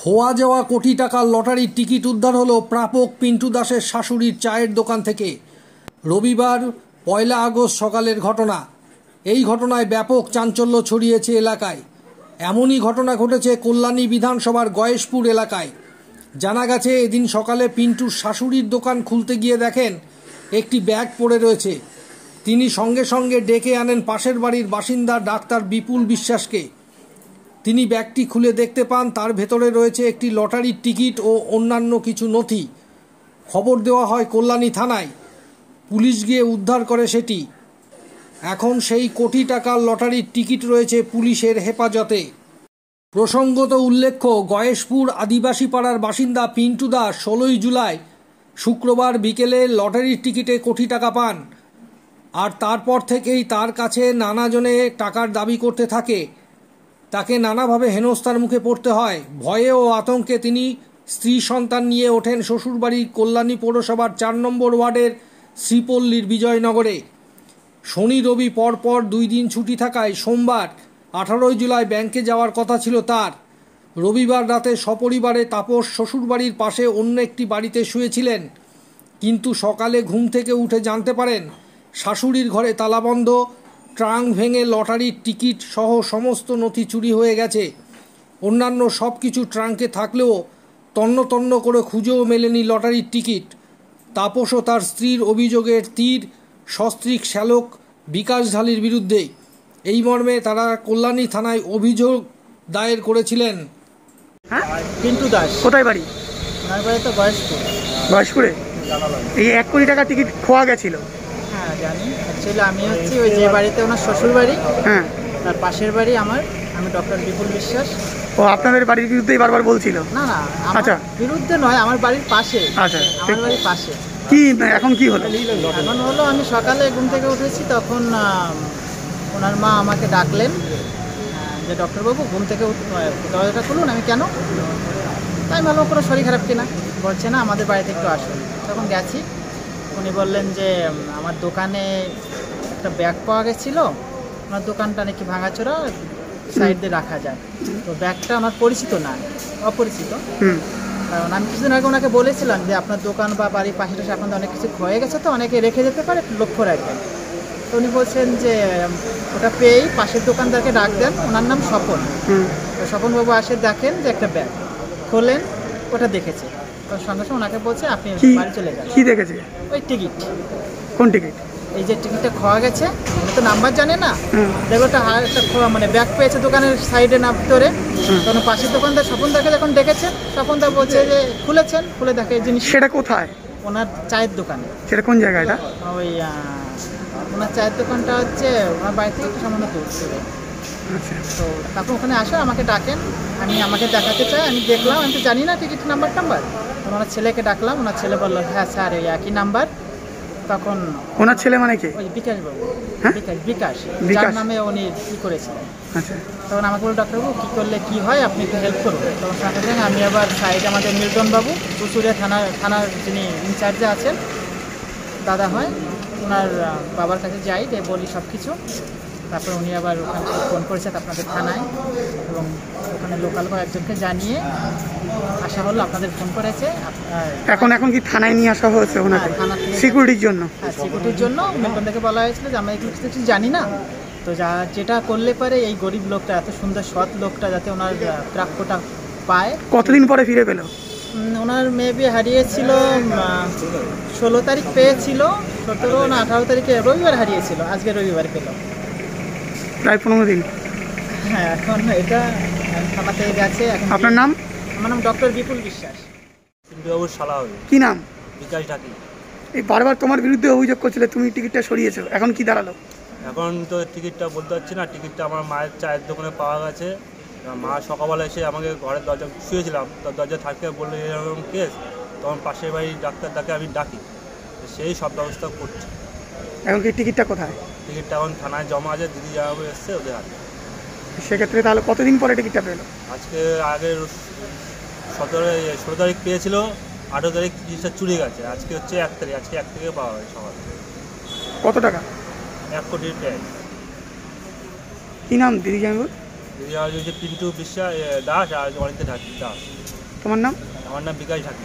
খোয়া যাওয়া কোটি টাকার লটারির টিকিট উদ্ধার হলো প্রাপক পিন্টু দাসের শাশুড়ির চায়ের দোকান থেকে। রবিবার, পয়লা আগস্ট সকালের ঘটনা। এই ঘটনায় ব্যাপক চাঞ্চল্য ছড়িয়েছে এলাকায়। এমনই ঘটনা ঘটেছে কল্যাণী বিধানসভার গয়েশপুর এলাকায়। জানা গেছে, এদিন সকালে পিন্টুর শাশুড়ির দোকান খুলতে গিয়ে দেখেন, একটি ব্যাগ পড়ে রয়েছে। তিনি সঙ্গে সঙ্গে ডেকে আনেন পাশের বাড়ির বাসিন্দা ডাক্তার বিপুল বিশ্বাসকে। তিনি ব্যাগটি খুলে দেখতে পান, তার ভেতরে রয়েছে একটি লটারির টিকিট ও অন্যান্য কিছু নথি। খবর দেওয়া হয় কল্যাণী থানায়। পুলিশ গিয়ে উদ্ধার করে সেটি। এখন সেই কোটি টাকার লটারির টিকিট রয়েছে পুলিশের হেফাজতে। প্রসঙ্গত উল্লেখ্য, গয়েশপুর আদিবাসী পাড়ার বাসিন্দা পিন্টু দাস ষোলোই জুলাই শুক্রবার বিকেলে লটারির টিকিটে কোটি টাকা পান। আর তারপর থেকেই তার কাছে নানাজনে টাকার দাবি করতে থাকে। তাকে নানাভাবে হেনস্থার মুখে পড়তে হয়। ভয়ে ও আতঙ্কে তিনি স্ত্রী সন্তান নিয়ে ওঠেন শ্বশুরবাড়ির কল্যাণী পৌরসভার চার নম্বর ওয়ার্ডের শ্রীপল্লীর বিজয়নগরে। শনি রবি পরপর দুই দিন ছুটি থাকায় সোমবার, আঠারোই জুলাই ব্যাংকে যাওয়ার কথা ছিল তার। রবিবার রাতে সপরিবারে তাপস শ্বশুরবাড়ির পাশে অন্য একটি বাড়িতে শুয়েছিলেন। কিন্তু সকালে ঘুম থেকে উঠে জানতে পারেন, শাশুড়ির ঘরে তালাবন্ধ ট্রাঙ্ক ভেঙে লটারির টিকিট সহ সমস্ত নথি চুরি হয়ে গেছে। অন্যান্য সব কিছু ট্রাঙ্কে থাকলেও তন্ন তন্ন করে খুঁজেও মেলেনি লটারির টিকিট। তাপস ও তার স্ত্রীর অভিযোগের তীর সস্ত্রীক শ্যালক বিকাশ ঢালির বিরুদ্ধে। এই মর্মে তারা কল্যাণী থানায় অভিযোগ দায়ের করেছিলেন। হ্যাঁ? পিন্টু দাস। কোথায় বাড়ি? বাড়ি তো বয়স্ক বয়সপুরে? এই এক কোটি টাকা টিকিট খোয়া গেছিল। জানি। অ্যাকচুয়ালি আমি হচ্ছি ওই যে বাড়িতে ওনার শ্বশুর বাড়ি হ্যাঁ। তার পাশের বাড়ি আমার। আমি ডক্টর বিপুল বিশ্বাস। ও আপনাদের বাড়ির বিরুদ্ধেই বারবার বলছিল? না না আচ্ছা। বিরুদ্ধে নয় আমার বাড়ির পাশে। আচ্ছা, আমার বাড়ির পাশে। কি এখন কি হলো? এখন হলো আমি সকালে ঘুম থেকে উঠেছি তখন ওনার মা আমাকে ডাকলেন যে ডক্টরবাবু ঘুম থেকে দরজাটা খুলুন আমি কেন? তাই ভালো কোনো শরীর খারাপ কিনা? বলছে না আমাদের বাড়িতে একটু আসুন। তখন গেছি। উনি বললেন যে আমার দোকানে একটা ব্যাগ পাওয়া গেছিল। আমার দোকানটা নাকি ভাঙাচোরা সাইড দিয়ে রাখা যায়। তো ব্যাগটা আমার পরিচিত না অপরিচিত। কারণ আমি কিছুদিন আগে ওনাকে বলেছিলাম যে আপনার দোকান বা বাড়ির পাশে টাশে আপনাদের অনেক কিছু ক্ষয়ে গেছে তো অনেকে রেখে যেতে পারে একটু লক্ষ্য রাখবেন। তো উনি বলছেন যে ওটা পেয়েই পাশের দোকানদারকে ডাক দেন ওনার নাম স্বপন। স্বপনবাবু আসে দেখেন যে একটা ব্যাগ খোলেন ওটা দেখেছে। সঙ্গে সঙ্গে ওনাকে বলছে আপনি কি বাড়ি চলে যান। কি দেখেছে? ওই টিকিট কোন টিকিট এই যে টিকিটটা খোয়া গেছে উনি তো নাম্বার জানে না। দেখো একটা একটা খোয়া মানে ব্যাগ পেয়েছে দোকানের সাইডে না ভিতরে। তখন পাশের দোকানদার স্বপনদাকে যখন ডেকেছেন স্বপনদা বলছে যে খুলেছেন খুলে দেখে এই জিনিস সেটা কোথায়? ওনার চায়ের দোকানে। সেটা কোন জায়গা এটা? ওই ওনার চায়ের দোকানটা হচ্ছে ওনার বাড়ি থেকে একটু সামান্য দূর ছিল আচ্ছা। তো তারপর ওখানে আসে আমাকে ডাকেন আমি আমাকে দেখাতে চাই আমি দেখলাম আমি তো জানি না টিকিট নাম্বার টাম্বার ওনার ছেলেকে ডাকলাম ওনার ছেলে বলল হ্যাঁ স্যার এই একই নাম্বার। তখন ওনার ছেলে মানে কি? ওই বিকাশ বাবু। হ্যাঁ? বিকাশ বিকাশ। যার। নামে উনি কি করেছিলেন। আচ্ছা। তখন আমাকে বলল ডাক্তারবাবু কী করলে কি হয়? আপনি একটু হেল্প করুন। তখন সঙ্গে আমি আবার সাইড আমাদের মিল্টন বাবু চুচুড়িয়া থানার থানার যিনি ইনচার্জে আছেন দাদা হয় ওনার বাবার কাছে যাই দিয়ে বলি সব কিছু তারপর উনি আবার ওখান থেকে ফোন করেছেন আপনাদের থানায় এবং ওখানে লোকাল কয়েকজনকে জানিয়ে আসা হলো আপনাদের ফোন করেছে। এখন এখন কি থানায় নিয়ে আসা হয়েছে ওনাকে? হ্যাঁ, থানা থেকে- সিকিউরিটির জন্য? হ্যাঁ সিকিউরিটির জন্য। মিল্টন থেকে বলা হয়েছিল যে আমরা এগুলো কিছু জানি না। তো যা যেটা করলে পারে এই গরিব লোকটা এত সুন্দর সৎ লোকটা যাতে ওনার প্রাপ্যটা পায়। কতদিন পরে ফিরে পেল? ওনার মেবি হারিয়েছিল ষোলো তারিখ পেয়েছিল। সতেরো না আঠারো তারিখে রবিবার হারিয়েছিল। আজকে রবিবার পেল। প্রায় পনেরো দিন। হ্যাঁ এখন এটা থানাতে গেছে এখন আপনার নাম? আমার নাম ডক্টর বিপুল বিশ্বাস। শালা হবে। কি নাম? বিকাশ ঢাকি। এই বারবার তোমার বিরুদ্ধে অভিযোগ করছিলে তুমি টিকিটটা সরিয়েছো এখন কি দাঁড়াল? এখন তো টিকিটটা বলতে পারছি না টিকিটটা আমার মায়ের চায়ের দোকানে পাওয়া গেছে। মা সকালবেলা এসে আমাকে ঘরের দরজা শুয়েছিলাম তো দরজা থাকতে বলল এরকম কেস তখন পাশের বাড়ির ডাক্তারটাকে আমি ডাকি। তো সেই সব ব্যবস্থা করছে। এখন কি টিকিটটা কোথায়? টিকিটটা এখন থানায় জমা আছে দিদি যাবে এসছে ওদের হাতে। সেক্ষেত্রে তাহলে কতদিন পরে টিকিটটা পেল? আজকে আগের সতেরো ষোলো তারিখ পেয়েছিল আঠেরো তারিখ জিনিসটা চুরি গেছে। আজকে হচ্ছে এক তারিখ আজকে এক থেকে পাওয়া হয় সকাল কত টাকা? এক কোটি টাকা কি নাম দিদি জানব দিদি হচ্ছে পিন্টু বিশ্বাস দাস আর অনিতে ঢাকি দাস। তোমার নাম? আমার নাম বিকাশ ঢাকি